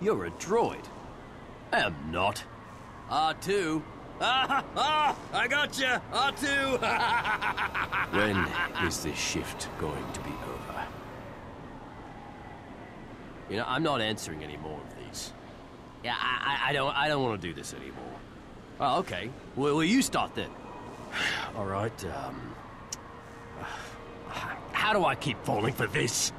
You're a droid. I am not. R2. Ah, ah, I got you, R2. when is this shift going to be over? You know, I'm not answering any more of these. Yeah, I, I, I don't, I don't want to do this anymore. Oh, okay. Well, will you start then? All right. Um, how do I keep falling for this?